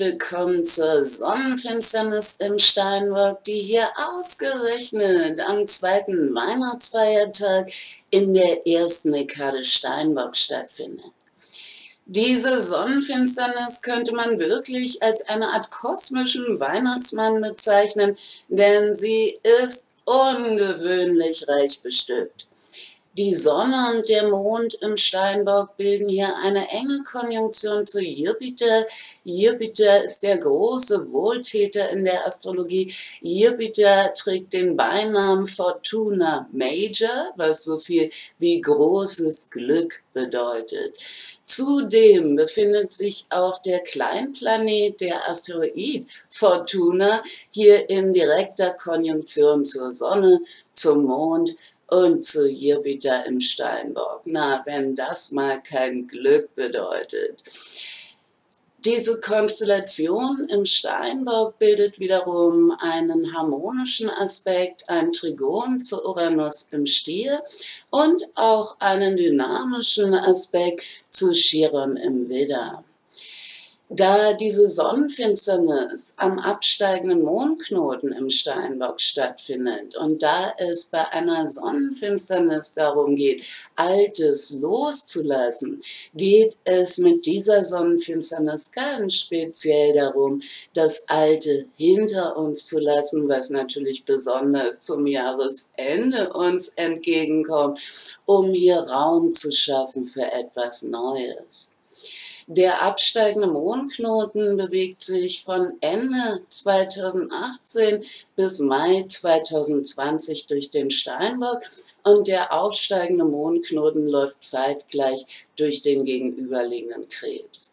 Willkommen zur Sonnenfinsternis im Steinbock, die hier ausgerechnet am zweiten Weihnachtsfeiertag in der ersten Dekade Steinbock stattfindet. Diese Sonnenfinsternis könnte man wirklich als eine Art kosmischen Weihnachtsmann bezeichnen, denn sie ist ungewöhnlich reich bestückt. Die Sonne und der Mond im Steinbock bilden hier eine enge Konjunktion zu Jupiter. Jupiter ist der große Wohltäter in der Astrologie. Jupiter trägt den Beinamen Fortuna Major, was so viel wie großes Glück bedeutet. Zudem befindet sich auch der Kleinplanet, der Asteroid Fortuna, hier in direkter Konjunktion zur Sonne, zum Mond und zu Jupiter im Steinbock. Na, wenn das mal kein Glück bedeutet. Diese Konstellation im Steinbock bildet wiederum einen harmonischen Aspekt, ein Trigon zu Uranus im Stier und auch einen dynamischen Aspekt zu Chiron im Widder. Da diese Sonnenfinsternis am absteigenden Mondknoten im Steinbock stattfindet und da es bei einer Sonnenfinsternis darum geht, Altes loszulassen, geht es mit dieser Sonnenfinsternis ganz speziell darum, das Alte hinter uns zu lassen, was natürlich besonders zum Jahresende uns entgegenkommt, um hier Raum zu schaffen für etwas Neues. Der absteigende Mondknoten bewegt sich von Ende 2018 bis Mai 2020 durch den Steinbock und der aufsteigende Mondknoten läuft zeitgleich durch den gegenüberliegenden Krebs.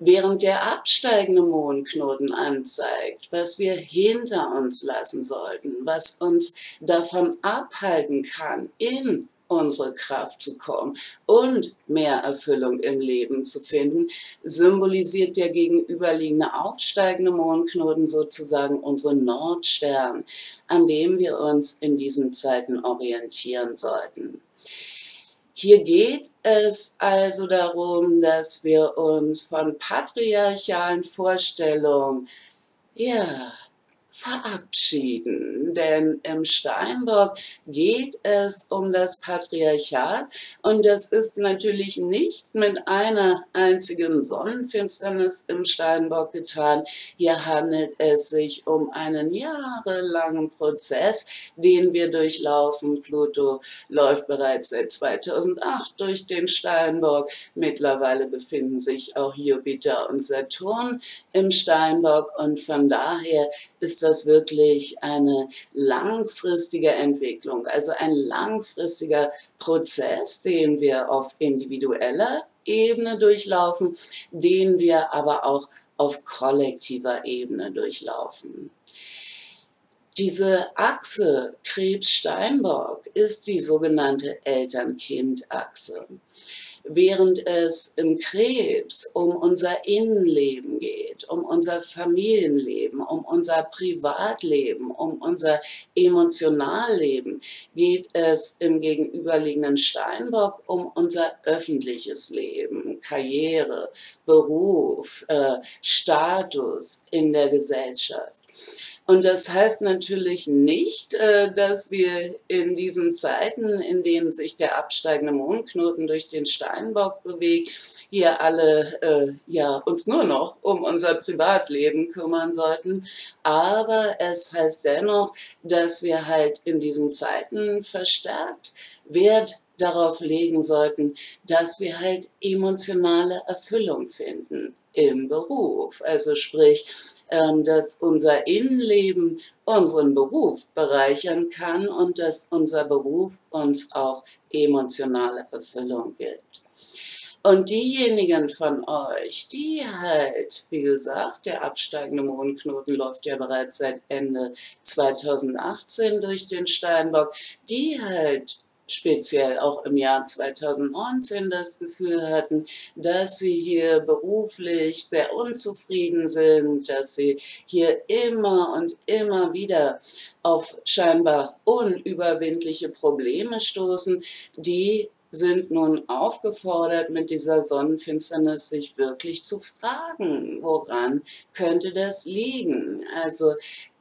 Während der absteigende Mondknoten anzeigt, was wir hinter uns lassen sollten, was uns davon abhalten kann, in unsere Kraft zu kommen und mehr Erfüllung im Leben zu finden, symbolisiert der gegenüberliegende aufsteigende Mondknoten sozusagen unseren Nordstern, an dem wir uns in diesen Zeiten orientieren sollten. Hier geht es also darum, dass wir uns von patriarchalen Vorstellungen ja, verabschieden. Denn im Steinbock geht es um das Patriarchat und das ist natürlich nicht mit einer einzigen Sonnenfinsternis im Steinbock getan. Hier handelt es sich um einen jahrelangen Prozess, den wir durchlaufen. Pluto läuft bereits seit 2008 durch den Steinbock. Mittlerweile befinden sich auch Jupiter und Saturn im Steinbock und von daher ist das das wirklich eine langfristige Entwicklung, also ein langfristiger Prozess, den wir auf individueller Ebene durchlaufen, den wir aber auch auf kollektiver Ebene durchlaufen. Diese Achse Krebs-Steinbock ist die sogenannte Eltern-Kind-Achse während es im Krebs um unser Innenleben geht, um unser Familienleben, um unser Privatleben, um unser Emotionalleben, geht es im gegenüberliegenden Steinbock um unser öffentliches Leben, Karriere, Beruf, äh, Status in der Gesellschaft. Und das heißt natürlich nicht, äh, dass wir in diesen Zeiten, in denen sich der absteigende Mondknoten durch den Steinbock bewegt, hier alle äh, ja, uns nur noch um unser Privatleben kümmern sollten. Aber es heißt dennoch, dass wir halt in diesen Zeiten verstärkt Wert darauf legen sollten, dass wir halt emotionale Erfüllung finden im Beruf. Also sprich, ähm, dass unser Innenleben unseren Beruf bereichern kann und dass unser Beruf uns auch emotionale Erfüllung gibt. Und diejenigen von euch, die halt, wie gesagt, der absteigende Mondknoten läuft ja bereits seit Ende 2018 durch den Steinbock, die halt speziell auch im Jahr 2019 das Gefühl hatten, dass sie hier beruflich sehr unzufrieden sind, dass sie hier immer und immer wieder auf scheinbar unüberwindliche Probleme stoßen, die sind nun aufgefordert, mit dieser Sonnenfinsternis sich wirklich zu fragen, woran könnte das liegen? Also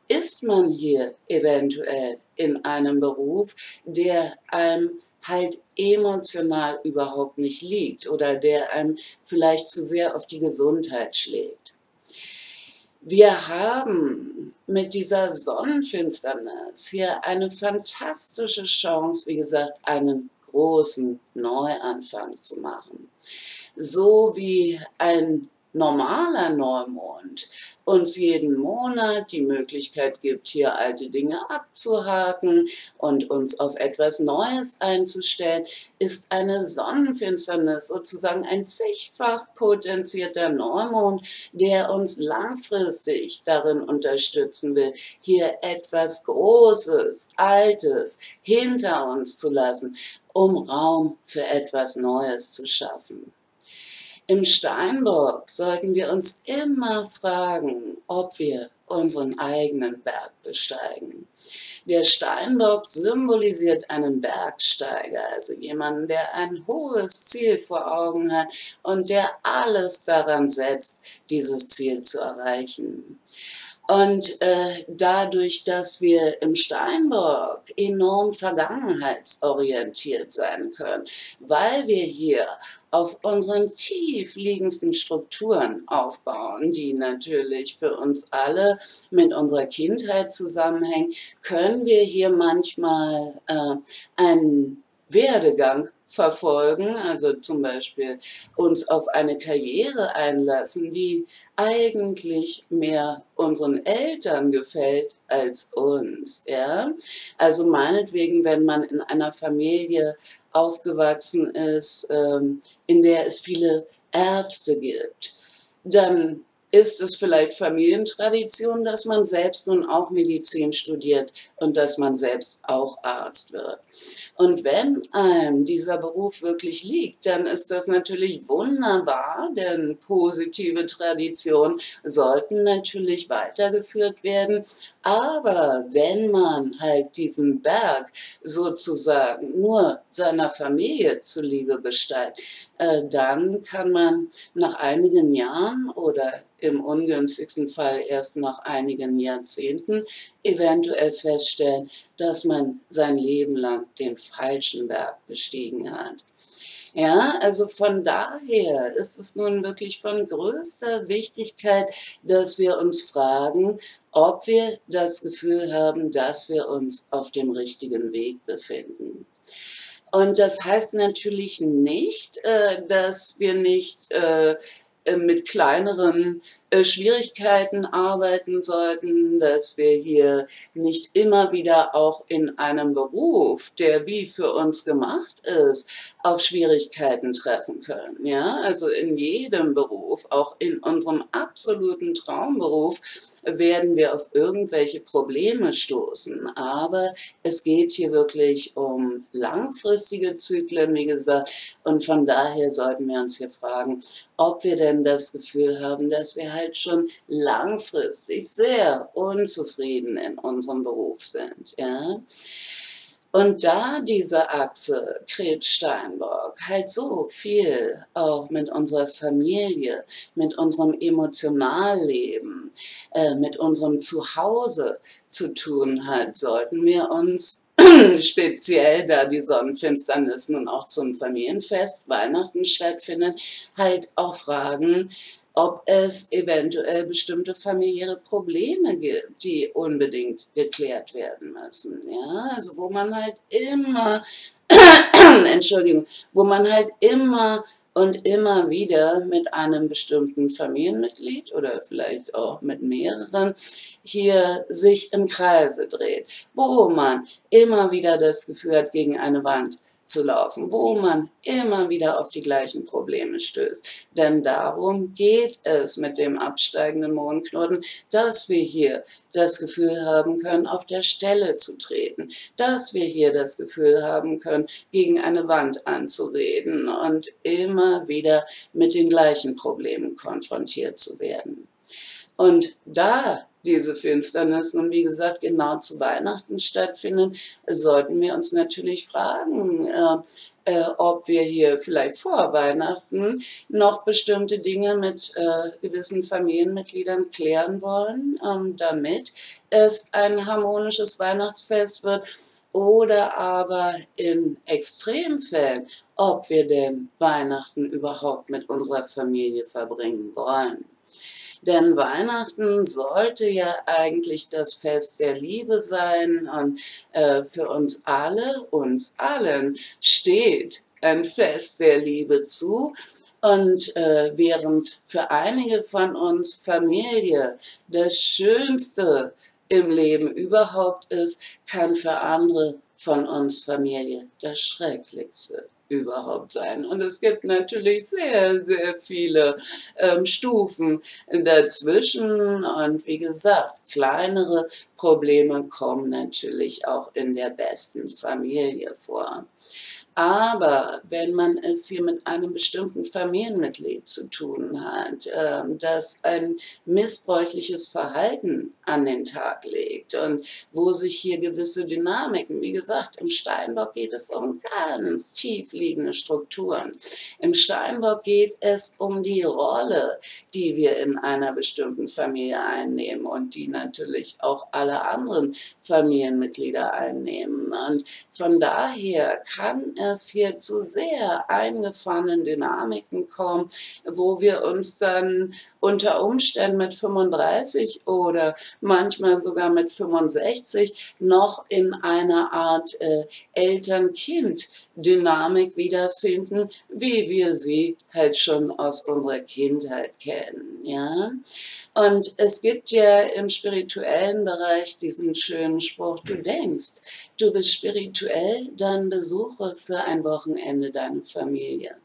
ist man hier eventuell in einem Beruf, der einem halt emotional überhaupt nicht liegt oder der einem vielleicht zu sehr auf die Gesundheit schlägt. Wir haben mit dieser Sonnenfinsternis hier eine fantastische Chance, wie gesagt, einen großen Neuanfang zu machen. So wie ein normaler Neumond uns jeden Monat die Möglichkeit gibt, hier alte Dinge abzuhaken und uns auf etwas Neues einzustellen, ist eine Sonnenfinsternis sozusagen ein zigfach potenzierter Neumond, der uns langfristig darin unterstützen will, hier etwas Großes, Altes hinter uns zu lassen, um Raum für etwas Neues zu schaffen. Im Steinbock sollten wir uns immer fragen, ob wir unseren eigenen Berg besteigen. Der Steinbock symbolisiert einen Bergsteiger, also jemanden, der ein hohes Ziel vor Augen hat und der alles daran setzt, dieses Ziel zu erreichen. Und äh, dadurch, dass wir im Steinbock enorm vergangenheitsorientiert sein können, weil wir hier auf unseren tief liegendsten Strukturen aufbauen, die natürlich für uns alle mit unserer Kindheit zusammenhängen, können wir hier manchmal äh, einen Werdegang verfolgen, also zum Beispiel uns auf eine Karriere einlassen, die eigentlich mehr unseren Eltern gefällt als uns. Ja? Also meinetwegen, wenn man in einer Familie aufgewachsen ist, ähm, in der es viele Ärzte gibt, dann ist es vielleicht Familientradition, dass man selbst nun auch Medizin studiert und dass man selbst auch Arzt wird. Und wenn einem dieser Beruf wirklich liegt, dann ist das natürlich wunderbar, denn positive Traditionen sollten natürlich weitergeführt werden. Aber wenn man halt diesen Berg sozusagen nur seiner Familie zuliebe besteigt, äh, dann kann man nach einigen Jahren oder im ungünstigsten Fall erst nach einigen Jahrzehnten eventuell feststellen, dass man sein Leben lang den falschen Berg bestiegen hat. Ja, also von daher ist es nun wirklich von größter Wichtigkeit, dass wir uns fragen, ob wir das Gefühl haben, dass wir uns auf dem richtigen Weg befinden. Und das heißt natürlich nicht, äh, dass wir nicht äh, mit kleineren äh, Schwierigkeiten arbeiten sollten, dass wir hier nicht immer wieder auch in einem Beruf, der wie für uns gemacht ist, auf Schwierigkeiten treffen können. Ja, also in jedem Beruf, auch in unserem absoluten Traumberuf, werden wir auf irgendwelche Probleme stoßen. Aber es geht hier wirklich um langfristige Zyklen, wie gesagt, und von daher sollten wir uns hier fragen, ob wir denn das Gefühl haben, dass wir halt schon langfristig sehr unzufrieden in unserem Beruf sind. Ja? Und da diese Achse Krebs-Steinbock halt so viel auch mit unserer Familie, mit unserem Emotionalleben, äh, mit unserem Zuhause zu tun hat, sollten wir uns speziell da die Sonnenfinsternis nun auch zum Familienfest Weihnachten stattfindet, halt auch fragen, ob es eventuell bestimmte familiäre Probleme gibt, die unbedingt geklärt werden müssen. Ja, also wo man halt immer, Entschuldigung, wo man halt immer und immer wieder mit einem bestimmten Familienmitglied oder vielleicht auch mit mehreren hier sich im Kreise dreht, wo man immer wieder das Gefühl hat, gegen eine Wand zu laufen, wo man immer wieder auf die gleichen Probleme stößt. Denn darum geht es mit dem absteigenden Mondknoten, dass wir hier das Gefühl haben können, auf der Stelle zu treten, dass wir hier das Gefühl haben können, gegen eine Wand anzureden und immer wieder mit den gleichen Problemen konfrontiert zu werden. Und da diese Finsternis nun, wie gesagt, genau zu Weihnachten stattfindet, sollten wir uns natürlich fragen, äh, äh, ob wir hier vielleicht vor Weihnachten noch bestimmte Dinge mit äh, gewissen Familienmitgliedern klären wollen, ähm, damit es ein harmonisches Weihnachtsfest wird oder aber in Extremfällen, ob wir denn Weihnachten überhaupt mit unserer Familie verbringen wollen. Denn Weihnachten sollte ja eigentlich das Fest der Liebe sein und äh, für uns alle, uns allen steht ein Fest der Liebe zu. Und äh, während für einige von uns Familie das Schönste im Leben überhaupt ist, kann für andere von uns Familie das Schrecklichste überhaupt sein. Und es gibt natürlich sehr, sehr viele ähm, Stufen dazwischen. Und wie gesagt, kleinere Probleme kommen natürlich auch in der besten Familie vor. Aber wenn man es hier mit einem bestimmten Familienmitglied zu tun hat, ähm, das ein missbräuchliches Verhalten an den Tag legt und wo sich hier gewisse Dynamiken, wie gesagt, im Steinbock geht es um ganz tief liegende Strukturen. Im Steinbock geht es um die Rolle, die wir in einer bestimmten Familie einnehmen und die natürlich auch alle anderen Familienmitglieder einnehmen. Und von daher kann es hier zu sehr eingefahrenen Dynamiken kommen, wo wir uns dann unter Umständen mit 35 oder manchmal sogar mit 65 noch in einer Art äh, Eltern-Kind-Dynamik wiederfinden, wie wir sie halt schon aus unserer Kindheit kennen. Ja? Und es gibt ja im spirituellen Bereich diesen schönen Spruch, du denkst, du bist spirituell, dann besuche für ein Wochenende deine Familie.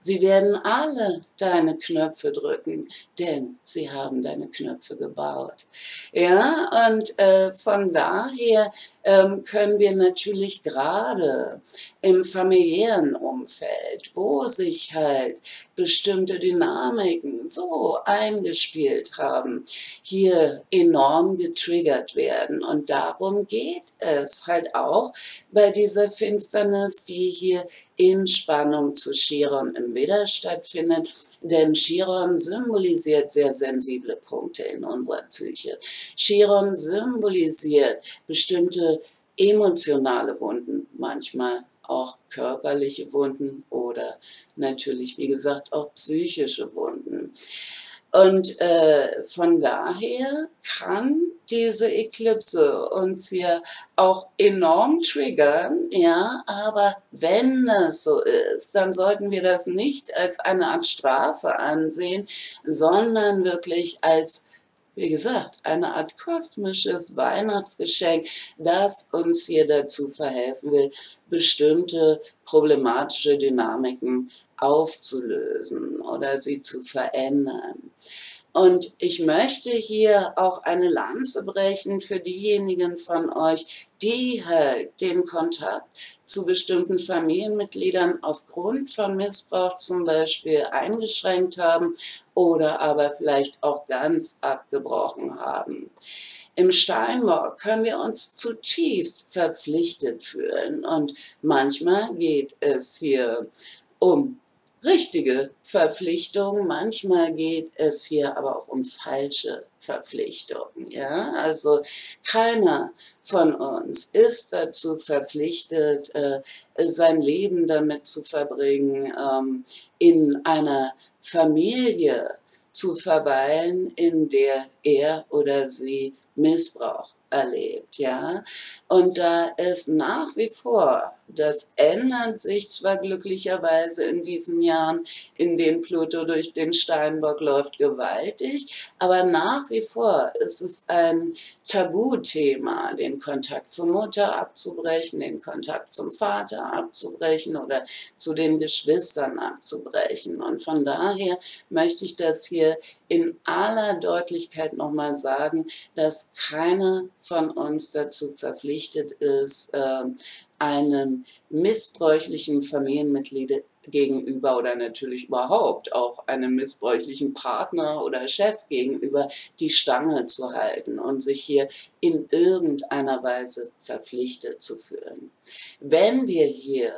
Sie werden alle deine Knöpfe drücken, denn sie haben deine Knöpfe gebaut. Ja, und äh, von daher ähm, können wir natürlich gerade im familiären Umfeld, wo sich halt bestimmte Dynamiken so eingespielt haben, hier enorm getriggert werden. Und darum geht es halt auch bei dieser Finsternis, die hier in Spannung zu Chiron im Widder stattfindet, denn Chiron symbolisiert sehr sensible Punkte in unserer Psyche. Chiron symbolisiert bestimmte emotionale Wunden, manchmal auch körperliche Wunden oder natürlich, wie gesagt, auch psychische Wunden. Und äh, von daher kann diese Eklipse uns hier auch enorm triggern, ja, aber wenn es so ist, dann sollten wir das nicht als eine Art Strafe ansehen, sondern wirklich als wie gesagt, eine Art kosmisches Weihnachtsgeschenk, das uns hier dazu verhelfen will, bestimmte problematische Dynamiken aufzulösen oder sie zu verändern. Und ich möchte hier auch eine Lanze brechen für diejenigen von euch, die halt den Kontakt zu bestimmten Familienmitgliedern aufgrund von Missbrauch zum Beispiel eingeschränkt haben oder aber vielleicht auch ganz abgebrochen haben. Im Steinbock können wir uns zutiefst verpflichtet fühlen und manchmal geht es hier um richtige Verpflichtungen. Manchmal geht es hier aber auch um falsche Verpflichtungen. Ja? Also keiner von uns ist dazu verpflichtet, äh, sein Leben damit zu verbringen, ähm, in einer Familie zu verweilen, in der er oder sie Missbrauch erlebt, ja. Und da ist nach wie vor, das ändert sich zwar glücklicherweise in diesen Jahren, in denen Pluto durch den Steinbock läuft, gewaltig, aber nach wie vor ist es ein Tabuthema, den Kontakt zur Mutter abzubrechen, den Kontakt zum Vater abzubrechen oder zu den Geschwistern abzubrechen. Und von daher möchte ich das hier in aller Deutlichkeit nochmal sagen, dass keiner von uns dazu verpflichtet ist, ähm, einem missbräuchlichen Familienmitglied gegenüber oder natürlich überhaupt auch einem missbräuchlichen Partner oder Chef gegenüber die Stange zu halten und sich hier in irgendeiner Weise verpflichtet zu fühlen. Wenn wir hier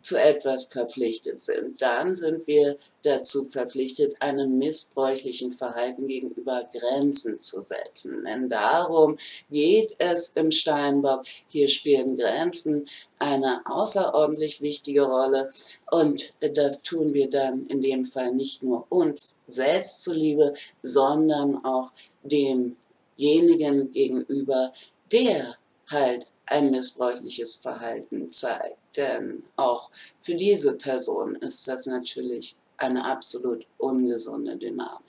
zu etwas verpflichtet sind, dann sind wir dazu verpflichtet, einem missbräuchlichen Verhalten gegenüber Grenzen zu setzen. Denn darum geht es im Steinbock. Hier spielen Grenzen eine außerordentlich wichtige Rolle und das tun wir dann in dem Fall nicht nur uns selbst zuliebe, sondern auch demjenigen gegenüber, der halt ein missbräuchliches Verhalten zeigt. Denn auch für diese Person ist das natürlich eine absolut ungesunde Dynamik.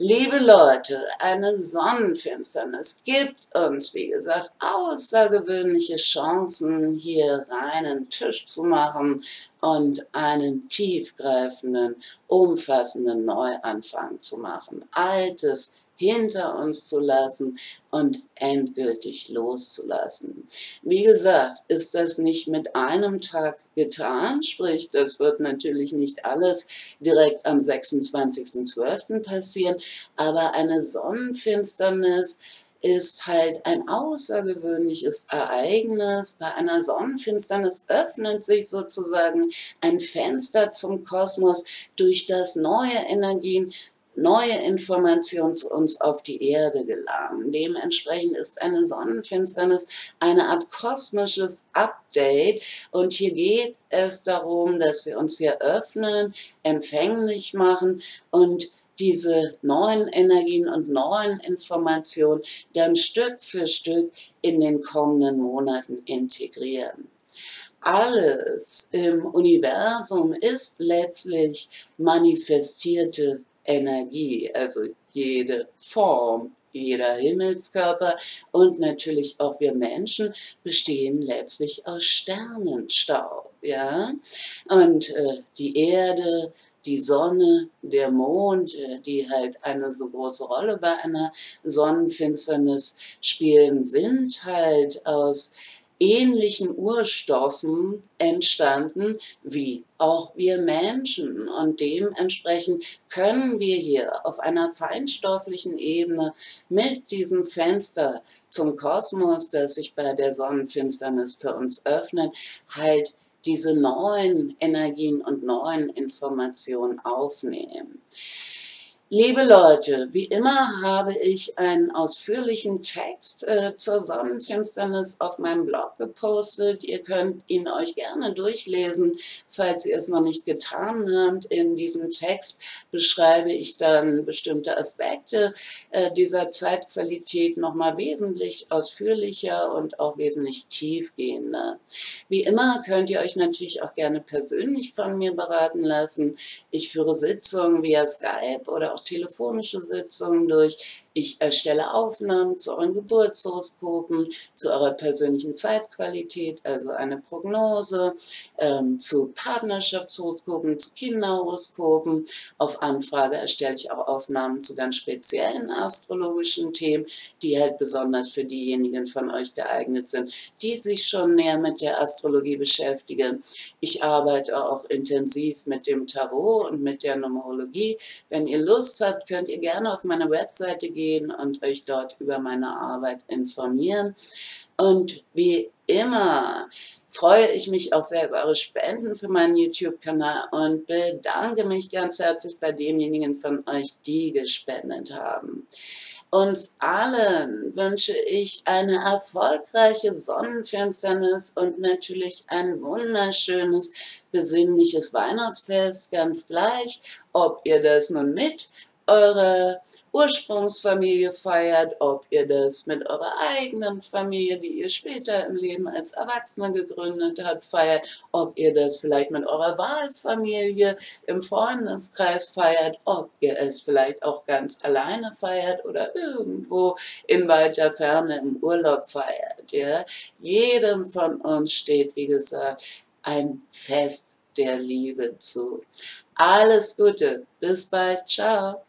Liebe Leute, eine Sonnenfinsternis gibt uns, wie gesagt, außergewöhnliche Chancen, hier reinen Tisch zu machen und einen tiefgreifenden, umfassenden Neuanfang zu machen. Altes hinter uns zu lassen und endgültig loszulassen. Wie gesagt, ist das nicht mit einem Tag getan, sprich, das wird natürlich nicht alles direkt am 26.12. passieren, aber eine Sonnenfinsternis ist halt ein außergewöhnliches Ereignis. Bei einer Sonnenfinsternis öffnet sich sozusagen ein Fenster zum Kosmos, durch das neue Energien neue Informationen zu uns auf die Erde gelangen. Dementsprechend ist eine Sonnenfinsternis eine Art kosmisches Update und hier geht es darum, dass wir uns hier öffnen, empfänglich machen und diese neuen Energien und neuen Informationen dann Stück für Stück in den kommenden Monaten integrieren alles im Universum ist letztlich manifestierte Energie, also jede Form, jeder Himmelskörper und natürlich auch wir Menschen bestehen letztlich aus Sternenstaub, ja, und äh, die Erde, die Sonne, der Mond, äh, die halt eine so große Rolle bei einer Sonnenfinsternis spielen, sind halt aus ähnlichen Urstoffen entstanden wie auch wir Menschen. Und dementsprechend können wir hier auf einer feinstofflichen Ebene mit diesem Fenster zum Kosmos, das sich bei der Sonnenfinsternis für uns öffnet, halt diese neuen Energien und neuen Informationen aufnehmen. Liebe Leute, wie immer habe ich einen ausführlichen Text äh, zur Sonnenfinsternis auf meinem Blog gepostet. Ihr könnt ihn euch gerne durchlesen, falls ihr es noch nicht getan habt. In diesem Text beschreibe ich dann bestimmte Aspekte äh, dieser Zeitqualität nochmal wesentlich ausführlicher und auch wesentlich tiefgehender. Wie immer könnt ihr euch natürlich auch gerne persönlich von mir beraten lassen. Ich führe Sitzungen via Skype oder auch telefonische Sitzungen durch. Ich erstelle Aufnahmen zu euren Geburtshoroskopen, zu eurer persönlichen Zeitqualität, also eine Prognose, ähm, zu Partnerschaftshoroskopen, zu Kinderhoroskopen. Auf Anfrage erstelle ich auch Aufnahmen zu ganz speziellen astrologischen Themen, die halt besonders für diejenigen von euch geeignet sind, die sich schon näher mit der Astrologie beschäftigen. Ich arbeite auch intensiv mit dem Tarot und mit der Numerologie. Wenn ihr Lust habt, könnt ihr gerne auf meine Webseite gehen und euch dort über meine Arbeit informieren. Und wie immer freue ich mich auch sehr über eure Spenden für meinen YouTube-Kanal und bedanke mich ganz herzlich bei denjenigen von euch, die gespendet haben. Uns allen wünsche ich eine erfolgreiche Sonnenfinsternis und natürlich ein wunderschönes, besinnliches Weihnachtsfest, ganz gleich, ob ihr das nun mit eure Ursprungsfamilie feiert, ob ihr das mit eurer eigenen Familie, die ihr später im Leben als Erwachsene gegründet habt, feiert, ob ihr das vielleicht mit eurer Wahlfamilie im Freundeskreis feiert, ob ihr es vielleicht auch ganz alleine feiert oder irgendwo in weiter Ferne im Urlaub feiert. Ja? Jedem von uns steht, wie gesagt, ein Fest der Liebe zu. Alles Gute, bis bald, ciao.